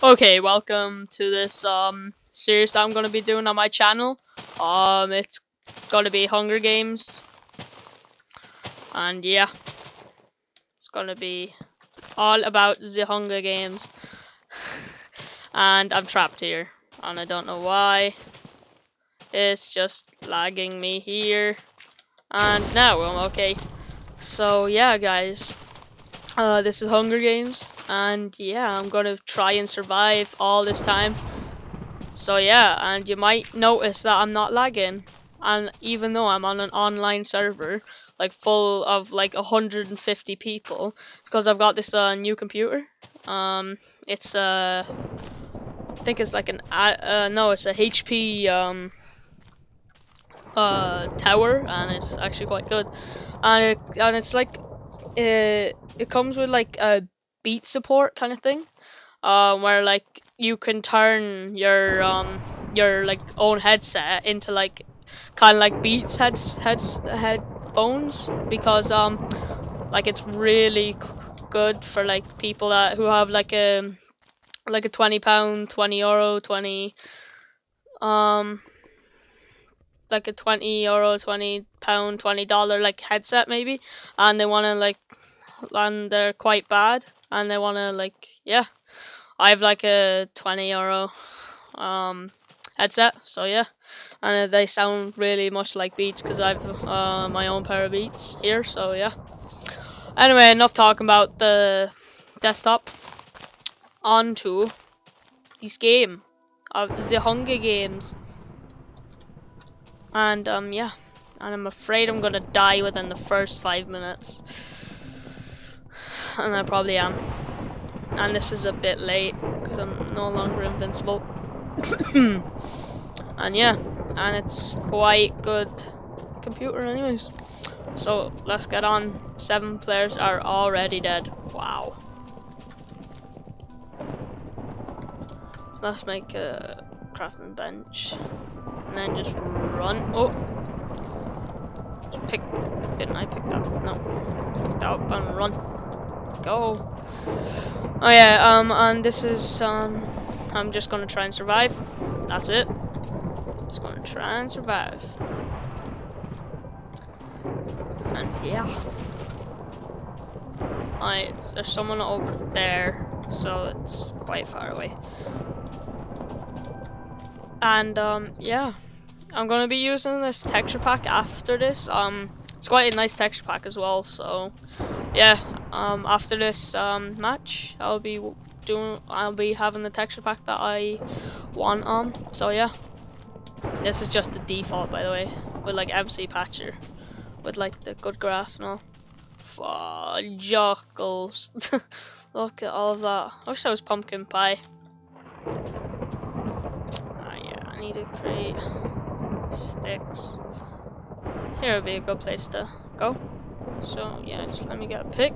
Okay, welcome to this um series that I'm gonna be doing on my channel. Um, it's gonna be Hunger Games, and yeah, it's gonna be all about the Hunger Games. and I'm trapped here, and I don't know why. It's just lagging me here, and now I'm okay. So yeah, guys, uh, this is Hunger Games, and yeah, I'm gonna try and survive all this time. So yeah, and you might notice that I'm not lagging, and even though I'm on an online server, like full of like 150 people, because I've got this uh, new computer. Um, it's uh, I think it's like an uh, no, it's a HP um uh tower, and it's actually quite good, and it and it's like it it comes with like a beat support kind of thing, uh, where like you can turn your um your like own headset into like kind of like Beats heads heads headphones because um like it's really good for like people that who have like a like a 20 pound 20 euro 20 um like a 20 euro 20 pound 20 dollar like headset maybe and they want to like and they're quite bad and they want to like yeah. I have like a 20 euro um headset so yeah. And they sound really much like beats because i've uh, my own pair of beats here so yeah. Anyway enough talking about the desktop. On to this game of the hunger games. And um yeah. And i'm afraid i'm gonna die within the first five minutes and I probably am. And this is a bit late because I'm no longer invincible. and yeah, and it's quite good computer anyways. So let's get on. Seven players are already dead. Wow. Let's make a crafting bench. And then just run. Oh! Just pick. Didn't I pick that? No. Pick that up and run go. Oh yeah, um, and this is, um, I'm just gonna try and survive. That's it. Just gonna try and survive. And yeah. Alright, there's someone over there, so it's quite far away. And, um, yeah. I'm gonna be using this texture pack after this. Um, it's quite a nice texture pack as well, so yeah, um, after this um, match, I'll be doing, I'll be having the texture pack that I want on. So yeah, this is just the default, by the way, with like MC Patcher, with like the good grass and all. Jockles. Look at all of that. I wish I was pumpkin pie. Ah, yeah, I need to create sticks. Here would be a good place to go. So yeah, just let me get a pick.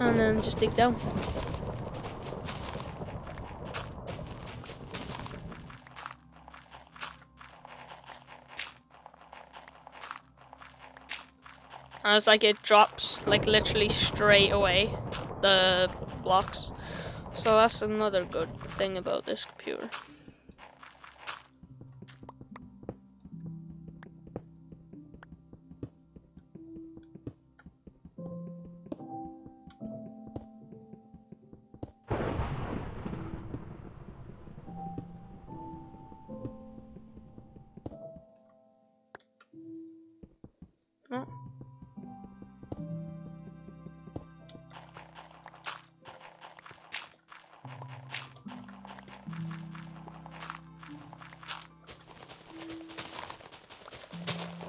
And then just dig down. It's like it drops like literally straight away the blocks. So that's another good thing about this computer.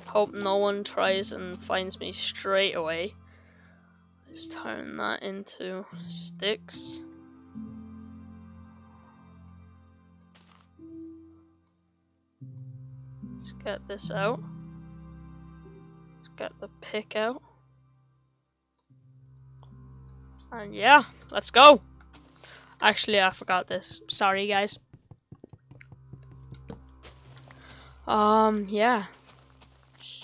Hope no one tries and finds me straight away. Let's turn that into sticks. Let's get this out. Let's get the pick out. And yeah, let's go. Actually, I forgot this. Sorry, guys. Um, yeah.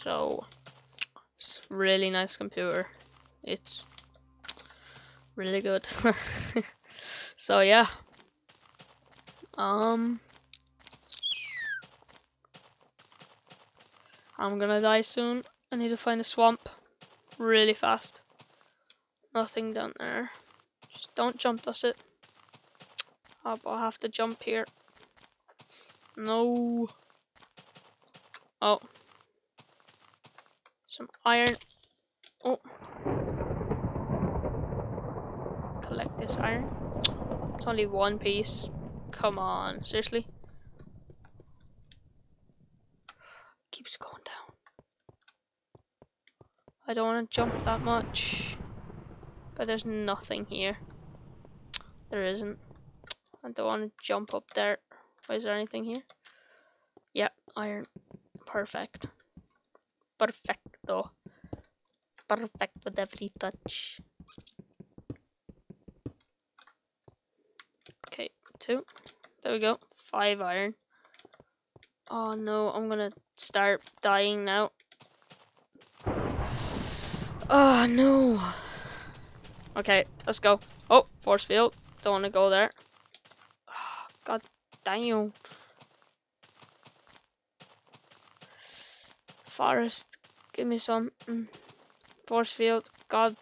So, it's really nice computer. It's really good. so yeah. Um I'm gonna die soon. I need to find a swamp really fast. Nothing down there. Just don't jump, that's it. Oh, I'll have to jump here. No. Oh. Some iron. Oh. Collect this iron. It's only one piece. Come on, seriously? Keeps going down. I don't want to jump that much. But there's nothing here. There isn't. I don't want to jump up there. Is there anything here? Yep, iron. Perfect. Perfecto. Perfect with every touch. Okay, two. There we go. Five iron. Oh no, I'm gonna start dying now. Oh no. Okay, let's go. Oh, force field. Don't want to go there. Oh, God damn. Forest, give me some. Mm. Force field. God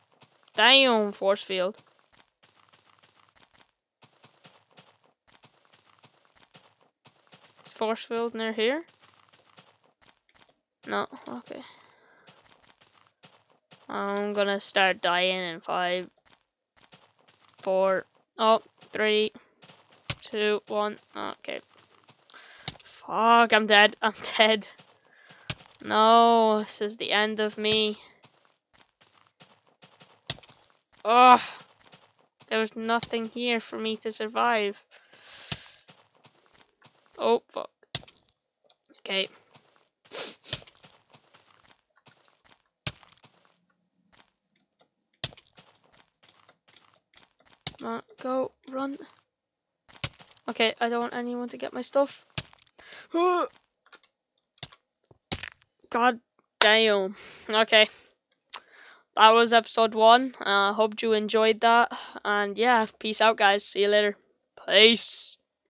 damn, force field. Force field near here? No, okay. I'm gonna start dying in five, four, oh, three, two, one. Okay. Fuck, I'm dead. I'm dead. No, this is the end of me. Oh, there was nothing here for me to survive. Oh, fuck. Okay. Go, run. Okay, I don't want anyone to get my stuff. God damn. Okay. That was episode one. I uh, hope you enjoyed that. And yeah, peace out, guys. See you later. Peace.